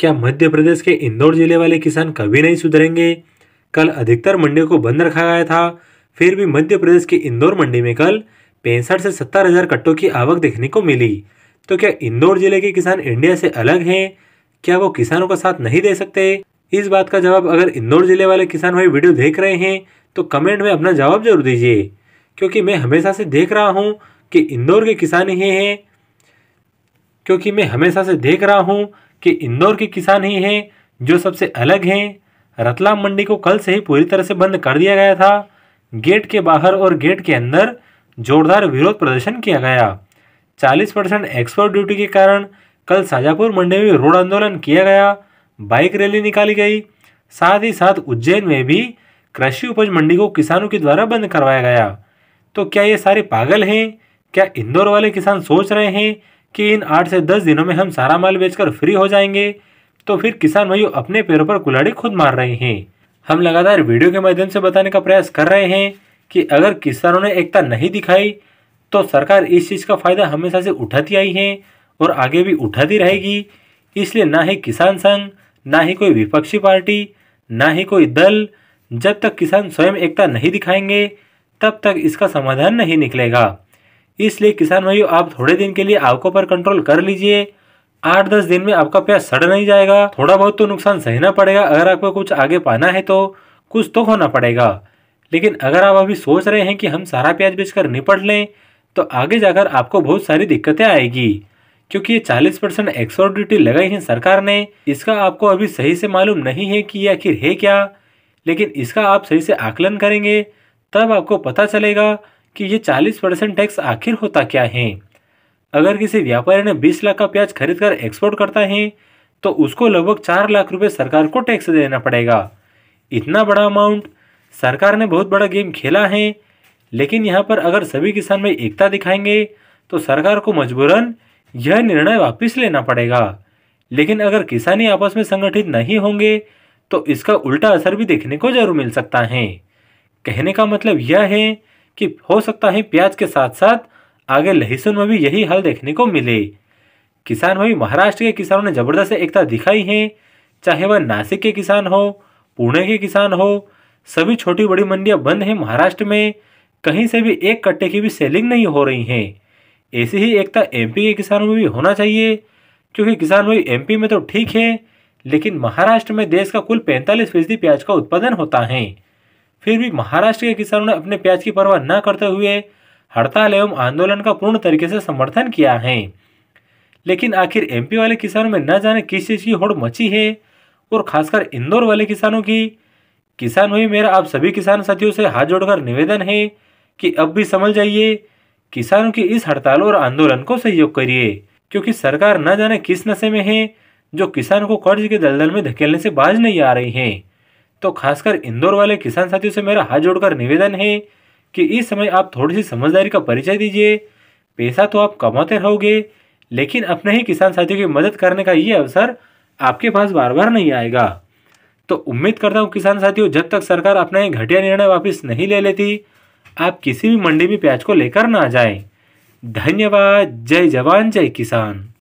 क्या मध्य प्रदेश के इंदौर ज़िले वाले किसान कभी नहीं सुधरेंगे? कल अधिकतर मंडियों को बंद रखा गया था, फिर भी मध्य प्रदेश की इंदौर मंडी में कल पैंसठ से सत्तर हज़ार कट्टों की आवक देखने को मिली। तो क्या इंदौर ज़िले के किसान इंडिया से अलग हैं? क्या वो किसानों का साथ नहीं दे सकते? इस बात का जवाब अगर इंदौर ज़िले वाले किसान भाई वीडियो देख रहे हैं तो कमेंट में अपना जवाब ज़रूर दीजिए। क्योंकि मैं हमेशा से देख रहा हूँ कि इंदौर के किसान ही हैं। क्योंकि मैं हमेशा से देख रहा हूँ कि इंदौर के किसान ही हैं, जो सबसे अलग हैं। रतलाम मंडी को कल से ही पूरी तरह से बंद कर दिया गया था। गेट के बाहर और गेट के अंदर जोरदार विरोध प्रदर्शन किया गया। 40 परसेंट एक्सपोर्ट ड्यूटी के कारण कल शाजापुर मंडी में रोड आंदोलन किया गया। बाइक रैली निकाली गई। साथ ही साथ उज्जैन में भी कृषि उपज मंडी को किसानों के द्वारा बंद करवाया गया। तो क्या ये सारे पागल हैं? क्या इंदौर वाले किसान सोच रहे हैं? कि इन आठ से दस दिनों में हम सारा माल बेचकर फ्री हो जाएँगे तो फिर किसान भाइयों अपने पैरों पर कुल्हाड़ी खुद मार रहे हैं। हम लगातार वीडियो के माध्यम से बताने का प्रयास कर रहे हैं कि अगर किसानों ने एकता नहीं दिखाई तो सरकार इस चीज़ का फ़ायदा हमेशा से उठाती आई है और आगे भी उठाती रहेगी। इसलिए ना ही किसान संघ, ना ही कोई विपक्षी पार्टी, ना ही कोई दल, जब तक किसान स्वयं एकता नहीं दिखाएँगे, तब तक इसका समाधान नहीं निकलेगा। इसलिए किसान भाइयों, आप थोड़े दिन के लिए आपको पर कंट्रोल कर लीजिए। आठ दस दिन में आपका प्याज सड़ नहीं जाएगा। थोड़ा बहुत तो नुकसान सहना पड़ेगा। अगर आपको कुछ आगे पाना है तो कुछ तो होना पड़ेगा। लेकिन अगर आप अभी सोच रहे हैं कि हम सारा प्याज बेचकर निपट लें तो आगे जाकर आपको बहुत सारी दिक्कतें आएगी। क्योंकि ये चालीस परसेंट एक्सपोर्ट ड्यूटी लगाई है सरकार ने। इसका आपको अभी सही से मालूम नहीं है कि ये आखिर है क्या। लेकिन इसका आप सही से आकलन करेंगे, तब आपको पता चलेगा कि ये चालीस परसेंट टैक्स आखिर होता क्या है? अगर किसी व्यापारी ने बीस लाख का प्याज खरीद कर एक्सपोर्ट करता है तो उसको लगभग चार लाख रुपए सरकार को टैक्स देना पड़ेगा। इतना बड़ा अमाउंट सरकार ने बहुत बड़ा गेम खेला है, लेकिन यहाँ पर अगर सभी किसान में एकता दिखाएँगे तो सरकार को मजबूरन यह निर्णय वापस लेना पड़ेगा। लेकिन अगर किसानी आपस में संगठित नहीं होंगे तो इसका उल्टा असर भी देखने को ज़रूर मिल सकता है। कहने का मतलब यह है कि हो सकता है प्याज के साथ साथ आगे लहसुन में भी यही हाल देखने को मिले। किसान भाई, महाराष्ट्र के किसानों ने ज़बरदस्त एकता दिखाई है। चाहे वह नासिक के किसान हो, पुणे के किसान हो, सभी छोटी बड़ी मंडियाँ बंद हैं महाराष्ट्र में। कहीं से भी एक कट्टे की भी सेलिंग नहीं हो रही है। ऐसी ही एकता एमपी के किसानों में भी होना चाहिए, क्योंकि किसान भाई, एमपी में तो ठीक है, लेकिन महाराष्ट्र में देश का कुल पैंतालीस फ़ीसदी प्याज का उत्पादन होता है। फिर भी महाराष्ट्र के किसानों ने अपने प्याज की परवाह न करते हुए हड़ताल एवं आंदोलन का पूर्ण तरीके से समर्थन किया है। लेकिन आखिर एमपी वाले किसानों में न जाने किस चीज़ की होड़ मची है और खासकर इंदौर वाले किसानों की। किसान हुई मेरा आप सभी किसान साथियों से हाथ जोड़कर निवेदन है कि अब भी समझ जाइए, किसानों की इस हड़ताल और आंदोलन को सहयोग करिए, क्योंकि सरकार न जाने किस नशे में है, जो किसान को कर्ज के दलदल में धकेलने से बाज नहीं आ रही है। तो खासकर इंदौर वाले किसान साथियों से मेरा हाथ जोड़कर निवेदन है कि इस समय आप थोड़ी सी समझदारी का परिचय दीजिए। पैसा तो आप कमाते रहोगे, लेकिन अपने ही किसान साथियों की मदद करने का ये अवसर आपके पास बार बार नहीं आएगा। तो उम्मीद करता हूँ किसान साथियों, जब तक सरकार अपना ये घटिया निर्णय वापस नहीं ले लेती, आप किसी भी मंडी में प्याज को लेकर ना जाएँ। धन्यवाद। जय जवान, जय किसान।